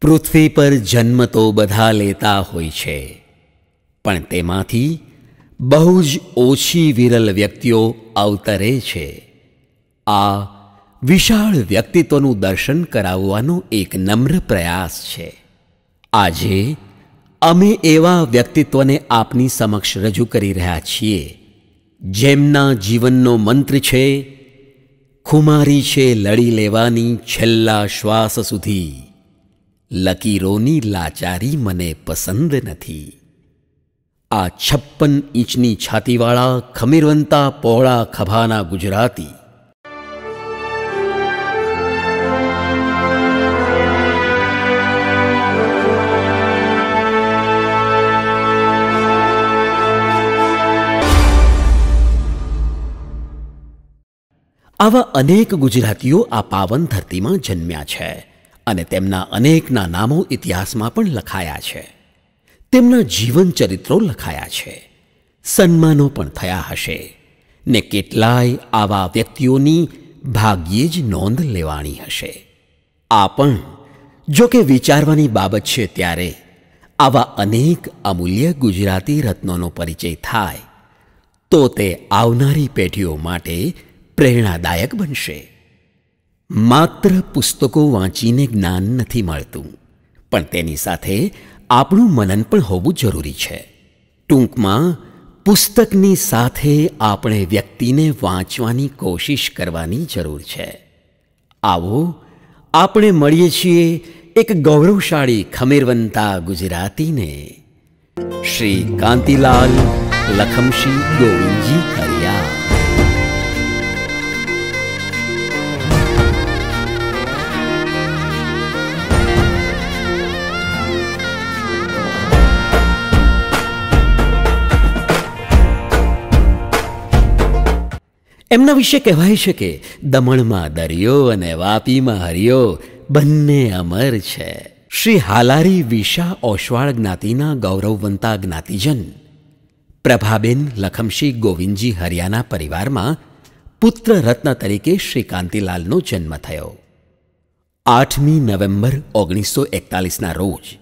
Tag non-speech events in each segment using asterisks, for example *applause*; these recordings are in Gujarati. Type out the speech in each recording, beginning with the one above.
પૃથ્વી પર જન્મ તો બધા લેતા હોય છે. પણ તેમાંથી બહુ જ ઓછી વિરલ વ્યક્તિઓ અવતરે છે. આ વિશાળ વ્યક્તિત્વનું દર્શન કરાવવાનો એક નમ્ર પ્રયાસ છે. આજે અમે એવા વ્યક્તિત્વને આપની સમક્ષ રજૂ કરી રહ્યા છીએ, જેમના જીવનનો મંત્ર છે, ખુમારી છે લડી લેવાની છેલ્લા શ્વાસ સુધી. લકીરોની લાચારી મને પસંદ નથી. આ છપ્પન ઇંચની છાતીવાળા ખમીરવંતા પહોળા ખભાના ગુજરાતી. આવા અનેક ગુજરાતીઓ આ પાવન ધરતીમાં જન્મ્યા છે. અને તેમના અનેકના નામો ઇતિહાસમાં પણ લખાયા છે. તેમના જીવન ચરિત્રો લખાયા છે. સન્માનો પણ થયા હશે ને કેટલાય આવા વ્યક્તિઓની ભાગ્યે જ નોંધ લેવાની હશે. આ પણ, જો કે વિચારવાની બાબત છે ત્યારે, આવા અનેક અમૂલ્ય ગુજરાતી રત્નોનો પરિચય થાય, તો તે આવનારી પેઢીઓ માટે પ્રેરણાદાયક બનશે. માત્ર પુસ્તકો વાંચીને જ્ઞાન નથી મળતું, પણ તેની સાથે આપણું મનન પણ હોવું જરૂરી છે. ટૂંકમાં, પુસ્તકની સાથે આપણે વ્યક્તિને વાંચવાની કોશિશ કરવાની જરૂર છે. આવો, આપણે મળીએ છીએ એક ગૌરવશાળી ખમીરવંતા ગુજરાતીને. શ્રી કાંતિલાલ લખમશી ગોવિંદજી કરિયા. એમના વિશે કહેવાય છે કે દમણમાં દરિયો અને વાપીમાં હરિયો બંને અમર છે. શ્રી હાલારી વિશા ઓશવાળ જ્ઞાતિના ગૌરવવંતા જ્ઞાતિજન. પ્રભાબેન લખમશી ગોવિંદજી હરિયાના પરિવારમાં પુત્ર રત્ન તરીકે શ્રી કાંતિલાલનો જન્મ થયો. આઠમી નવેમ્બર ઓગણીસો એકતાલીસના રોજ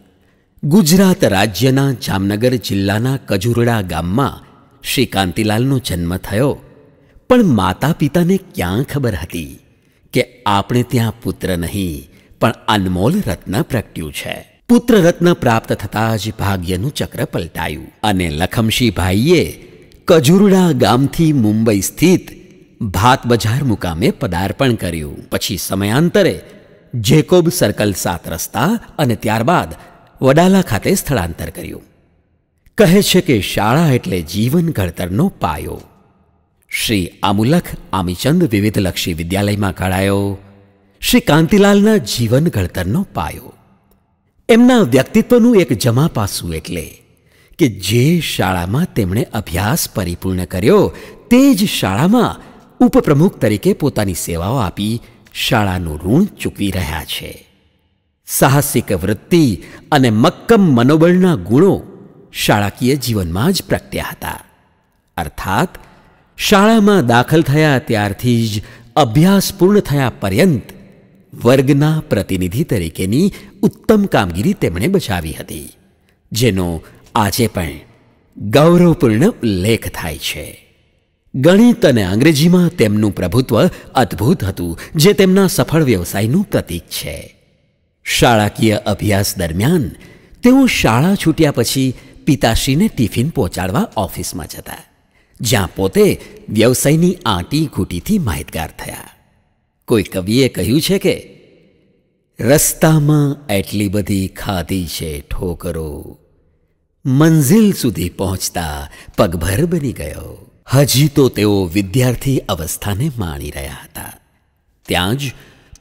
ગુજરાત રાજ્યના જામનગર જિલ્લાના કજુરડા ગામમાં શ્રી કાંતિલાલનો જન્મ થયો. પણ માતા પિતાને ક્યાં ખબર હતી કે આપણે ત્યાં પુત્ર નહીં, પણ અનમોલ રત્ન પ્રગટ્યું છે. પુત્ર રત્ન પ્રાપ્ત થતાં જ ભાગ્યનું ચક્ર પલટાયું અને લખમશી ભાઈએ કજુરડા ગામથી મુંબઈ સ્થિત ભાત બજાર મુકામે પદાર્પણ કર્યું. પછી સમયાંતરે જેકોબ સર્કલ સાત રસ્તા અને ત્યારબાદ વડાલા ખાતે સ્થળાંતર કર્યું. કહે છે કે શાળા એટલે જીવન ઘડતરનો પાયો. શ્રી આમુલખ આમીચંદ વિવિધલક્ષી વિદ્યાલયમાં ઘડાયો શ્રી કાંતિલાલના જીવન ઘડતરનો પાયો. એમના વ્યક્તિત્વનું એક જમા પાસું એટલે કે જે શાળામાં તેમણે અભ્યાસ પરિપૂર્ણ કર્યો, તે જ શાળામાં ઉપપ્રમુખ તરીકે પોતાની સેવાઓ આપી શાળાનું ઋણ ચૂકવી રહ્યા છે. સાહસિક વૃત્તિ અને મક્કમ મનોબળના ગુણો શાળાકીય જીવનમાં જ પ્રગટ્યા હતા. અર્થાત શાળામાં દાખલ થયા ત્યારથી જ અભ્યાસ પૂર્ણ થયા પર્યંત વર્ગના પ્રતિનિધિ તરીકેની ઉત્તમ કામગીરી તેમણે બજાવી હતી, જેનો આજે પણ ગૌરવપૂર્ણ ઉલ્લેખ થાય છે. ગણિત અને અંગ્રેજીમાં તેમનું પ્રભુત્વ અદ્ભુત હતું, જે તેમના સફળ વ્યવસાયનું પ્રતીક છે. શાળાકીય અભ્યાસ દરમિયાન તેઓ શાળા છૂટ્યા પછી પિતાશ્રીને ટિફિન પહોંચાડવા ઓફિસમાં જતા. જ્યાં પોતે વ્યવસાયની આંટી ઘૂંટીથી માહિતગાર થયા. કોઈ કવિએ કહ્યું છે કે, રસ્તામાં એટલી બધી ખાધી છે ઠોકરો. મંઝિલ સુધી પહોંચતા પગભર બની ગયો. હજી તો તેઓ વિદ્યાર્થી અવસ્થાને માણી રહ્યા હતા. ત્યાં જ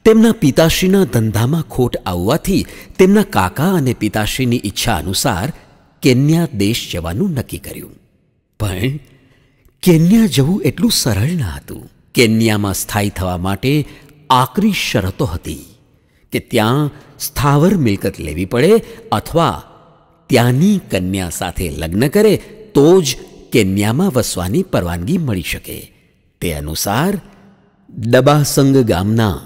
તેમના પિતાશ્રીના ધંધામાં ખોટ આવવાથી તેમના કાકા અને પિતાશ્રીની ઈચ્છા અનુસાર કેન્યા દેશ જવાનું નક્કી કર્યું. પણ કેન્યા જવું એટલું સરળ ન હતું. કેન્યામાં સ્થાયી થવા માટે આકરી શરતો હતી કે ત્યાં સ્થાવર મિલકત લેવી પડે અથવા ત્યાંની કન્યા સાથે લગ્ન કરે તો જ કેન્યામાં વસવાની પરવાનગી મળી શકે. તે અનુસાર, દબાસંગ ગામના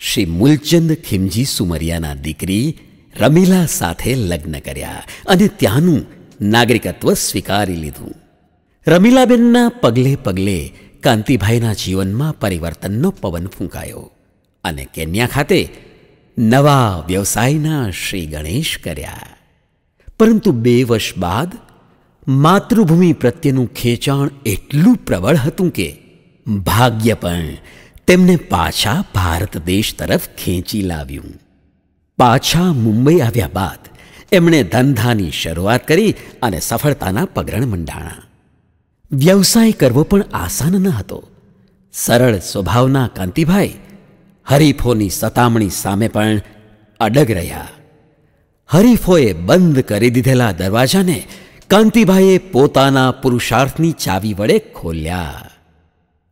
શ્રી મૂલચંદ ખીમજી સુમરિયાના દીકરી રમીલા સાથે લગ્ન કર્યા અને ત્યાંનું નાગરિકત્વ સ્વીકારી લીધું. રમીલાબેનના પગલે પગલે કાંતિભાઈના જીવનમાં પરિવર્તનનો પવન ફૂંકાયો અને કેન્યા ખાતે નવા વ્યવસાયના શ્રી ગણેશ કર્યા. પરંતુ બે વર્ષ બાદ માતૃભૂમિ પ્રત્યેનું ખેંચાણ એટલું પ્રબળ હતું કે ભાગ્ય પણ તેમને પાછા ભારત દેશ તરફ ખેંચી લાવ્યું. પાછા મુંબઈ આવ્યા બાદ એમણે ધંધાની શરૂઆત કરી અને સફળતાના પગરણ મંડાણા. વ્યવસાય કરવો પણ આસાન ન હતો. સરળ સ્વભાવના કાંતિભાઈ હરીફોની સતામણી સામે પણ અડગ રહ્યા. હરીફોએ બંધ કરી દીધેલા દરવાજાને કાંતિભાઈએ પોતાના પુરુષાર્થની ચાવી વડે ખોલ્યા.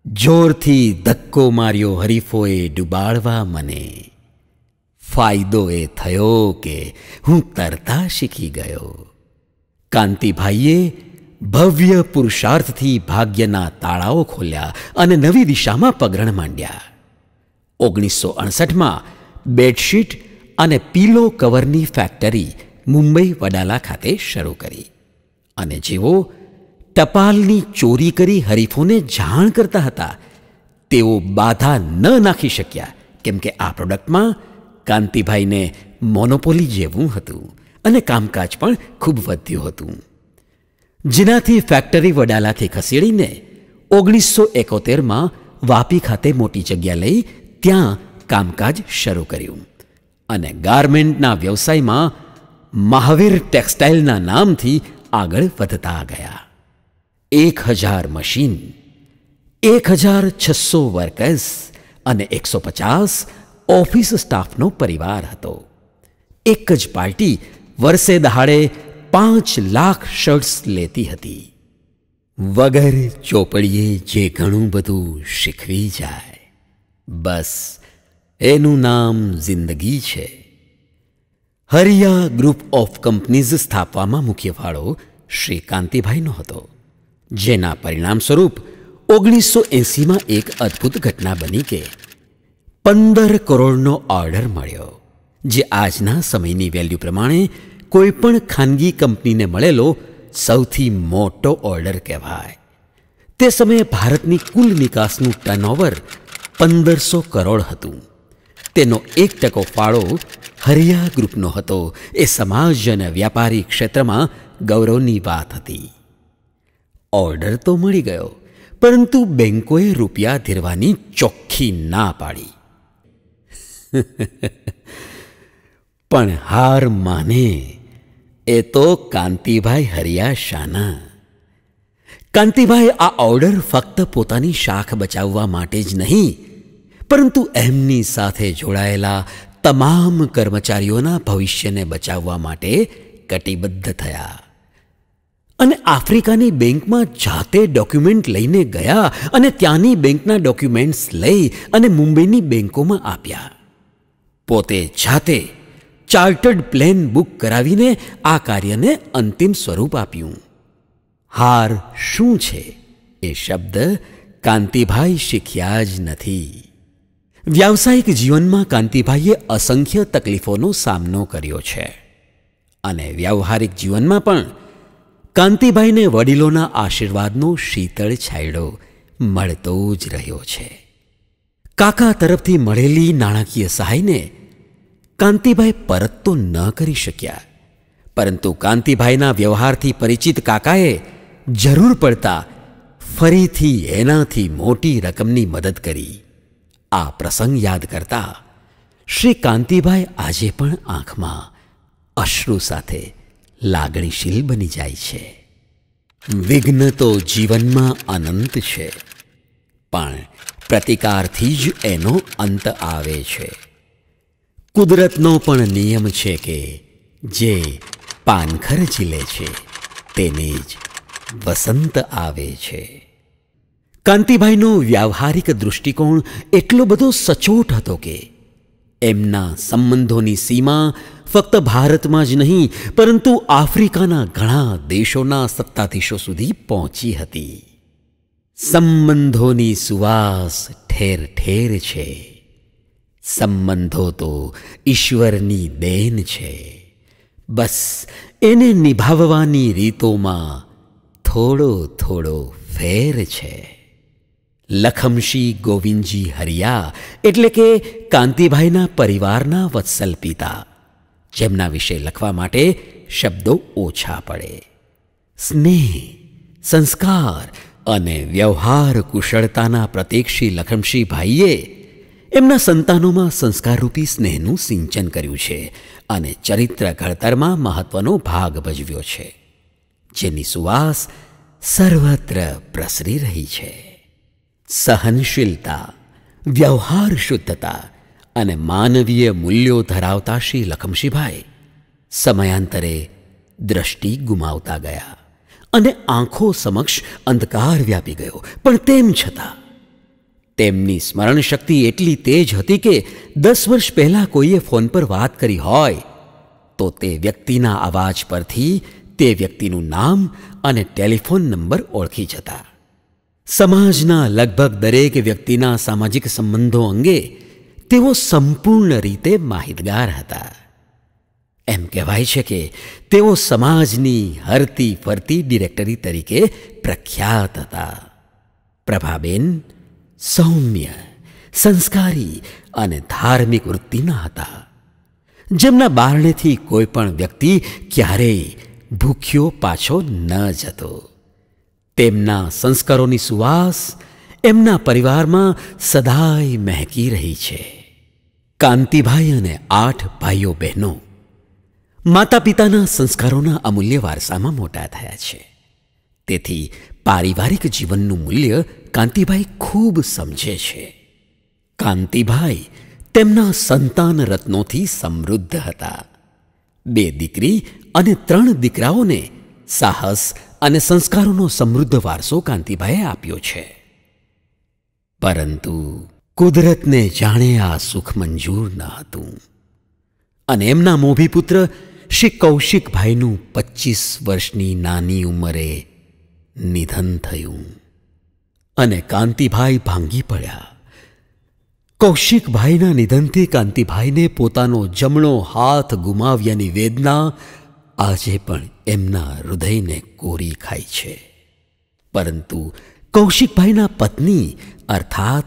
જોરથી ધક્કો માર્યો હરીફોએ ડૂબાડવા મને. ફાયદો એ થયો કે હું તરતા શીખી ગયો. કાંતિભાઈએ ભવ્ય પુરુષાર્થથી ભાગ્યના તાળાઓ ખોલ્યા અને નવી દિશામાં પગરણ માંડ્યા. ઓગણીસો અડસઠમાં બેડશીટ અને પીલો કવરની ફેક્ટરી મુંબઈ વડાલા ખાતે શરૂ કરી. અને જેઓ ટપાલની ચોરી કરી હરીફોને જાણ કરતા હતા, તેઓ બાધા ન નાખી શક્યા, કેમ કે આ પ્રોડક્ટમાં કાંતિભાઈને મોનોપોલી જેવું હતું અને કામકાજ પણ ખૂબ વધ્યું હતું. જેનાથી ફેક્ટરી વડાલાથી ખસેડીને ઓગણીસો એકોતેરમાં વાપી ખાતે મોટી જગ્યા લઈ ત્યાં કામકાજ શરૂ કર્યું. અને ગાર્મેન્ટના વ્યવસાયમાં મહાવીર ટેક્સટાઇલના નામથી આગળ વધતા ગયા. એક હજાર મશીન, એક હજાર છસો વર્કર્સ અને એકસો પચાસ ઓફિસ સ્ટાફનો પરિવાર હતો. એક જ પાર્ટી વર્ષે દહાડે પાંચ લાખ શર્ટ્સ લેતી હતી. વગર ચોપડીએ જે ઘણું બધું શીખવી જાય. બસ, એનું નામ જિંદગી છે. હરિયા ગ્રુપ ઓફ કંપનીઝ સ્થાપવામાં મુખ્ય ફાળો શ્રી કાંતિભાઈનો હતો જેના પરિણામ સ્વરૂપ ઓગણીસો એંસીમાં એક અદ્ભુત ઘટના બની કે પંદર કરોડનો ઓર્ડર મળ્યો, જે આજના સમયની વેલ્યુ પ્રમાણે કોઈ પણ ખાનગી કંપનીને મળેલો સૌથી મોટો ઓર્ડર કહેવાય. તે સમયે ભારતની કુલ નિકાસનું ટર્નઓવર પંદરસો કરોડ હતું. તેનો એક ટકો ફાળો હરિયા ગ્રુપનો હતો. એ સમાજ અને વ્યાપારી ક્ષેત્રમાં ગૌરવની વાત હતી. ઓર્ડર તો મળી ગયો, પરંતુ બેંકોએ રૂપિયા ધીરવાની ચોખ્ખી ના પાડી. *laughs* પણ હાર માને. એ તો કાંતિભાઈ હરિયા શાના. કાંતિભાઈ આ ઓર્ડર ફક્ત પોતાની શાખ બચાવવા માટે જ નહીં, પરંતુ એમની સાથે જોડાયેલા તમામ કર્મચારીઓના ભવિષ્યને બચાવવા માટે કટિબદ્ધ થયા. અને આફ્રિકાની બેંકમાં જાતે ડોક્યુમેન્ટ લઈને ગયા અને ત્યાંની બેંકના ડોક્યુમેન્ટ્સ લઈ અને મુંબઈની બેંકોમાં આપ્યા. પોતે જાતે ચાર્ટર્ડ પ્લેન બુક કરાવીને આ કાર્યને અંતિમ સ્વરૂપ આપ્યું. હાર શું છે? એ શબ્દ કાંતિભાઈ શીખ્યા જ નથી. વ્યાવસાયિક જીવનમાં કાંતિભાઈએ અસંખ્ય તકલીફોનો સામનો કર્યો છે. અને વ્યવહારિક જીવનમાં પણ કાંતિભાઈને વડીલોના આશીર્વાદનો શીતળ છાંયડો મળતો જ રહ્યો છે. કાકા તરફથી મળેલી નાણાકીય સહાયને કાંતિભાઈ પરત તો ન કરી શક્યા. પરંતુ કાંતિભાઈના વ્યવહારથી પરિચિત કાકાએ જરૂર પડતા ફરીથી એનાથી મોટી રકમની મદદ કરી. આ પ્રસંગ યાદ કરતા શ્રી કાંતિભાઈ આજે પણ આંખમાં અશ્રુ સાથે લાગણીશીલ બની જાય છે. વિઘ્ન તો જીવનમાં અનંત છે, પણ પ્રતિકારથી જ એનો અંત આવે છે. કુદરતનો પણ નિયમ છે કે જે પાનખર ઝીલે છે, તેને જ વસંત આવે છે. કાંતિભાઈનો વ્યાવહારિક દૃષ્ટિકોણ એટલો બધો સચોટ હતો કે એમના સંબંધોની સીમા ફક્ત ભારતમાં જ નહીં, પરંતુ આફ્રિકાના ઘણા દેશોના સત્તાધીશો સુધી પહોંચી હતી. સંબંધોની સુવાસ ઠેર ઠેર છે. સંબંધો તો ઈશ્વરની દેન છે. બસ એને નિભાવવાની રીતોમાં થોડો થોડો ફેર છે. લખમશી ગોવિંદજી હરિયા એટલે કે કાંતિભાઈના પરિવારના વત્સલ પિતા, જેમના વિશે લખવા માટે શબ્દો ઓછા પડે. સ્નેહ, સંસ્કાર અને વ્યવહાર કુશળતાના પ્રતીક શ્રી લખમશી ભાઈએ એમના સંતાનોમાં સંસ્કારરૂપી સ્નેહનું સિંચન કર્યું છે અને ચરિત્ર ઘડતરમાં મહત્વનો ભાગ ભજવ્યો છે, જેની સુવાસ સર્વત્ર પ્રસરી રહી છે. સહનશીલતા, વ્યવહાર શુદ્ધતા અને માનવીય મૂલ્યો ધરાવતા શ્રી લખમશીભાઈ સમયાંતરે દ્રષ્ટિ ગુમાવતા ગયા અને આંખો સમક્ષ અંધકાર વ્યાપી ગયો, પણ તેમ છતાં તેમની સ્મરણ શક્તિ એટલી તેજ હતી કે દસ વર્ષ પહેલાં કોઈએ ફોન પર વાત કરી હોય, તો તે વ્યક્તિના અવાજ પરથી તે વ્યક્તિનું નામ અને ટેલિફોન નંબર ઓળખી જતા. સમાજના લગભગ દરેક વ્યક્તિના સામાજિક સંબંધો અંગે તેઓ સંપૂર્ણ રીતે માહિતગાર હતા. એમ કહેવાય છે કે તેઓ સમાજની હરતી ફરતી ડિરેક્ટરી તરીકે પ્રખ્યાત હતા. પ્રભાબેન સૌમ્ય, સંસ્કારી અને ધાર્મિક વૃત્તિના હતા. જેમના બારણેથી કોઈ પણ વ્યક્તિ ક્યારેય ભૂખ્યો પાછો ન જતો. તેમના સંસ્કારોની સુવાસ એમના પરિવારમાં સદાય મહેકી રહી છે. કાંતિભાઈ અને આઠ ભાઈઓ બહેનો માતા પિતાના સંસ્કારોના અમૂલ્ય વારસામાં મોટા થયા છે. તેથી પારિવારિક જીવનનું મૂલ્ય કાંતિભાઈ ખૂબ સમજે છે. કાંતિભાઈ તેમના સંતાન રત્નોથી સમૃદ્ધ હતા. બે દીકરી અને ત્રણ દીકરાઓને સાહસ અને સંસ્કારોનો સમૃદ્ધ વારસો કાંતિભાઈએ આપ્યો છે. પરંતુ કુદરતને જાણે આ સુખ મંજૂર ન હતું. અને એમના મોભી પુત્ર શ્રી કૌશિકભાઈનું પચીસ વર્ષની નાની ઉંમરે નિધન થયું. અને કાંતિભાઈ ભાંગી પડ્યા. કૌશિકભાઈના નિધનથી કાંતિભાઈને પોતાનો જમણો હાથ ગુમાવ્યાની વેદના આજે પણ એમના હૃદયને કોરી ખાય છે. પરંતુ કૌશિકભાઈના પત્ની, અર્થાત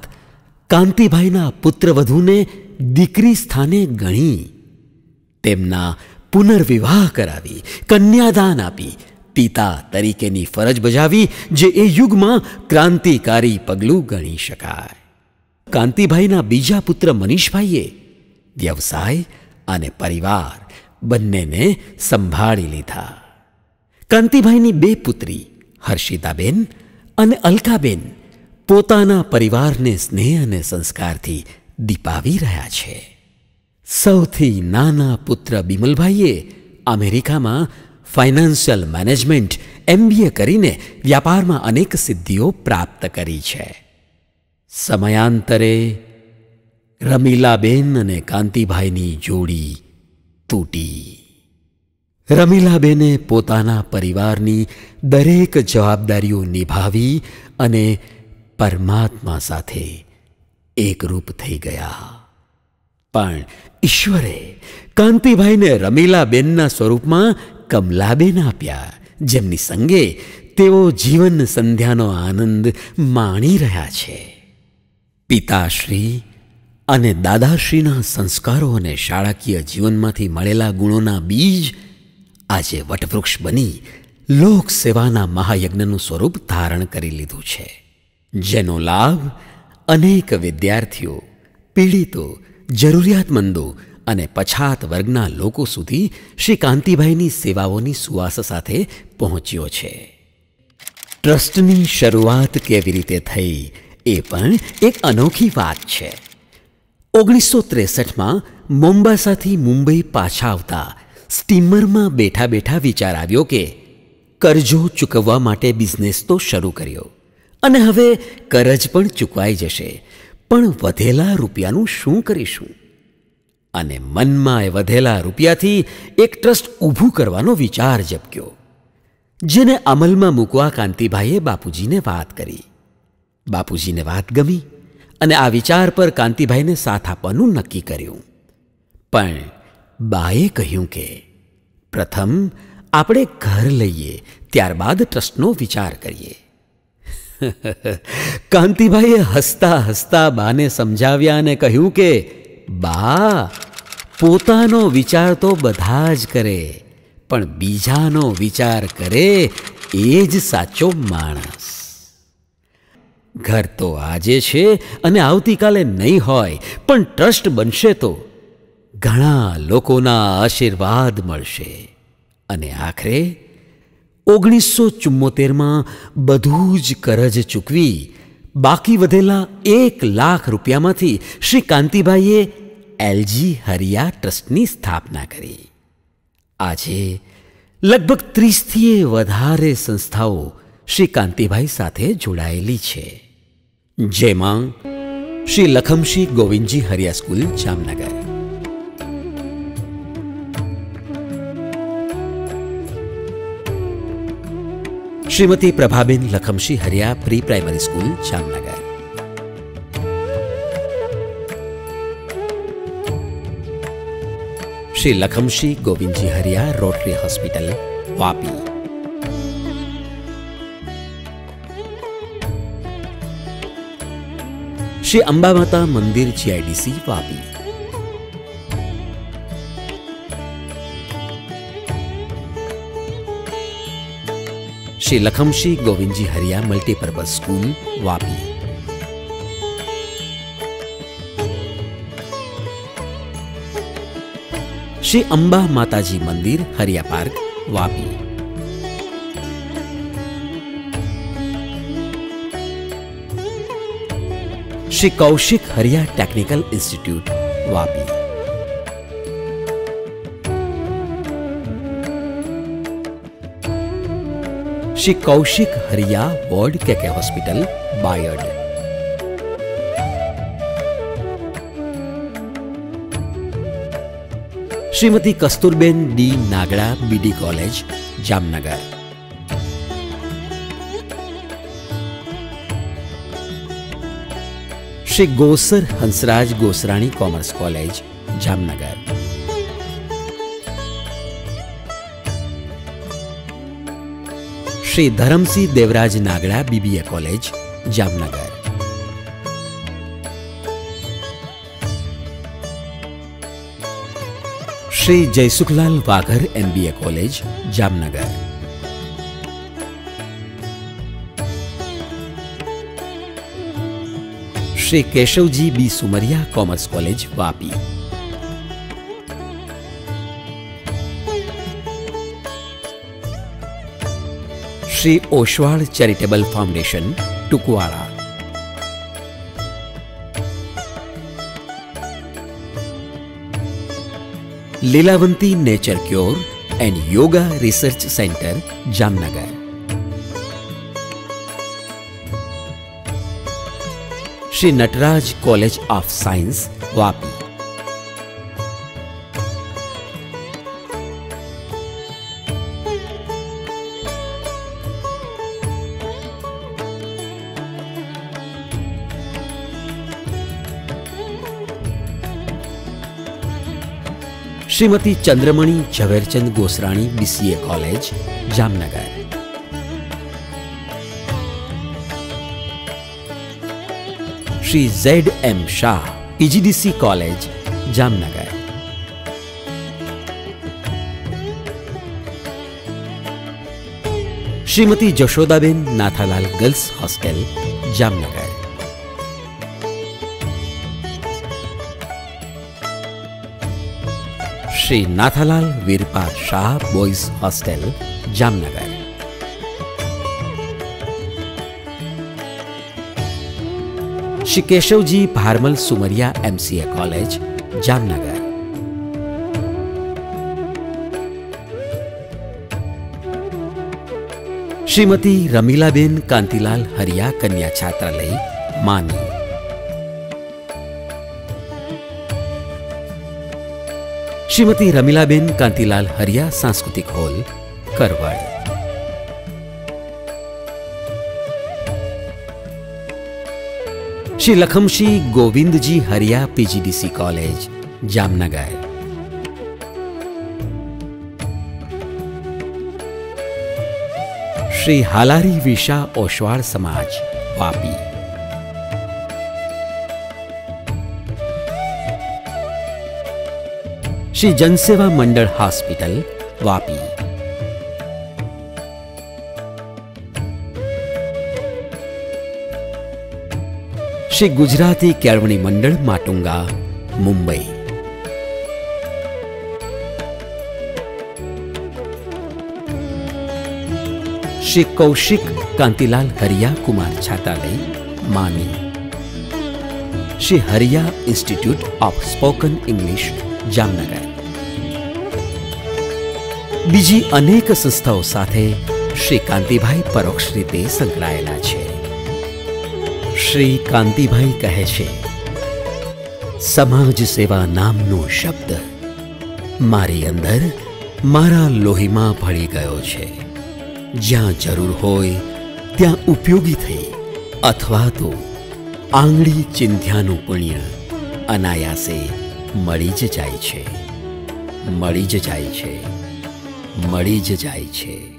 કાંતિભાઈના પુત્રવધૂને દીકરી સ્થાને ગણી તેમના પુનર્વિવાહ કરાવી, કન્યાદાન આપી પિતા તરીકેની ફરજ બજાવી, જે એ યુગમાં ક્રાંતિકારી પગલું ગણી શકાય. કાંતિભાઈના બીજા પુત્ર મનીષભાઈએ વ્યવસાય અને પરિવાર બંનેને સંભાળી લીધા. કાંતિભાઈની બે પુત્રી, હર્ષિતાબેન અને અલકાબેન, પોતાના પરિવારને સ્નેહ અને સંસ્કારથી દીપાવી રહ્યા છે. સૌથી નાના પુત્ર બિમલભાઈએ અમેરિકામાં ફાઇનાન્શિયલ મેનેજમેન્ટ એમબીએ કરીને વ્યાપારમાં અનેક સિદ્ધિઓ પ્રાપ્ત કરી છે. સમયાંતરે રમીલાબેન અને કાંતિભાઈની જોડી તૂટી. રમીલાબેને પોતાના પરિવારની દરેક જવાબદારીઓ નિભાવી અને પરમાત્મા સાથે એકરૂપ થઈ ગયા. પણ ઈશ્વરે કાંતિભાઈને રમીલાબેનના સ્વરૂપમાં કમલાબેન આપ્યા. જેમની સંગે તેઓ જીવન સંધ્યાનો આનંદ માણી રહ્યા છે. પિતાશ્રી અને દાદાશ્રીના સંસ્કારો અને શાળાકીય જીવનમાંથી મળેલા ગુણોના બીજ આજે વટવૃક્ષ બની લોક સેવાના મહાયજ્ઞનું સ્વરૂપ ધારણ કરી લીધું છે. જેનો લાભ અનેક વિદ્યાર્થીઓ, પીડિતો, જરૂરિયાતમંદો અને પછાત વર્ગના લોકો સુધી શ્રી કાંતિભાઈની સેવાઓની સુવાસ સાથે પહોંચ્યો છે. ટ્રસ્ટની શરૂઆત કેવી રીતે થઈ એ પણ એક અનોખી વાત છે. ઓગણીસો ત્રેસઠમાં મોમ્બાસાથી મુંબઈ પાછા આવતા સ્ટીમરમાં બેઠા બેઠા વિચાર આવ્યો કે કરજો ચૂકવવા માટે બિઝનેસ તો શરૂ કર્યો અને હવે કરજ પણ ચૂકવાઈ જશે. પણ વધેલા રૂપિયાનું શું કરીશું? અને મનમાં એ વધેલા રૂપિયાથી એક ટ્રસ્ટ ઊભું કરવાનો વિચાર ઝબક્યો જેને અમલમાં મૂકવા કાંતિભાઈએ બાપુજીને વાત કરી. બાપુજીને વાત ગમી અને આ વિચાર પર કાંતિભાઈને સાથ આપવાનું નક્કી કર્યું. પણ બાએ કહ્યું કે, પ્રથમ આપણે ઘર લઈએ, ત્યારબાદ ટ્રસ્ટનો વિચાર કરીએ. *laughs* કાંતિભાઈએ હસતા હસતા બાને સમજાવ્યા અને કહ્યું કે બા, પોતાનો વિચાર તો બધા જ કરે, પણ બીજાનો વિચાર કરે એ જ સાચો માણસ. ઘર તો આજે છે અને આવતીકાલે નહીં હોય, પણ ટ્રસ્ટ બનશે તો ઘણા લોકોના આશીર્વાદ મળશે. અને આખરે ઓગણીસો ચુમ્મોતેરમાં બધું જ કરજ ચૂકવી બાકી વધેલા એક લાખ રૂપિયામાંથી શ્રી કાંતિભાઈએ એલજી હરિયા ટ્રસ્ટની સ્થાપના કરી. આજે લગભગ ત્રીસથી વધારે સંસ્થાઓ શ્રી કાંતિભાઈ સાથે જોડાયેલી છે. જેમાં Shri Lakhamshi Govindji Hariya school Jamnagar Shrimati Prabhaben Lakhamsinh Hariya pre primary school Jamnagar Shri Lakhamsinh Govindji Hariya rotary hospital Vapi Shri Ambamata મંદિર જીઆઈડીસી વાપી શ્રી લખમસિંહ ગોવિંદજી હરિયા મલ્ટીપર્પઝ સ્કૂલ વાપી શ્રી અંબા માતાજી મંદિર Hariya park Vapi Shri Kaushik Hariya technical institute Vapi Shri Kaushik Hariya ward KK hospital Bayad Shrimati Kasturben D Nagda BD college Jamnagar Shri Gosar Hansraj Gosrani commerce college Jamnagar Shri Dharamsinh Devraj Nagda BBA college Jamnagar Shri Jaysukhlal Vaghar MBA college Jamnagar Shri Keshavji B Sumaria commerce college Vapi Shri Oshwal charitable foundation Tukwada Lilavanti nature cure and yoga research centre, Jamnagar. Shri Natraj college of science, Vapi. Shrimati Chandramani Zaverchand Gosrani BCA college, Jamnagar. Shri Z M Shah PGDC college, Jamnagar. Shrimati Jashodaben Nathalal girls hostel, Jamnagar. Shri Nathalal Virpa Shah boys hostel Jamnagar Shri Keshavji Bharmal Sumaria MCA college Jamnagar Shrimati Ramilaben Kantilal Hariya કન્યા છાત્રાલય માની શ્રીમતી રમીલાબેન કાંતિલાલ હરિયા સાંસ્કૃતિક hall Karwad Shri Lakhamshi Govindji Hariya PGDC college Jamnagar Shri Halari Visa Oshwal Samaj Vapi Shri જનસેવા મંડળ હોસ્પિટલ વાપી શ્રી ગુજરાતી કેળવણી મંડળ માટુંગા મુંબઈ શ્રી કૌશિક કાંતિલાલ હરિયા કુમાર છાતાલય માની Shri Hariya institute of spoken English Jamnagar બીજી અનેક સંસ્થાઓ સાથે શ્રી કાંતિભાઈ પરોક્ષ રીતે સંકળાયેલા છે. શ્રી કાંતિભાઈ કહે છે, સમાજ સેવા નામનો શબ્દ મારી અંદર મારા લોહીમાં ભળી ગયો છે. જ્યાં જરૂર હોય ત્યાં ઉપયોગી થઈ અથવા તો આંગળી ચિંધ્યાનું પુણ્ય અનાયાસે મળી જ જાય છે. મળી જ જાય છે. મળી જ જાય છે.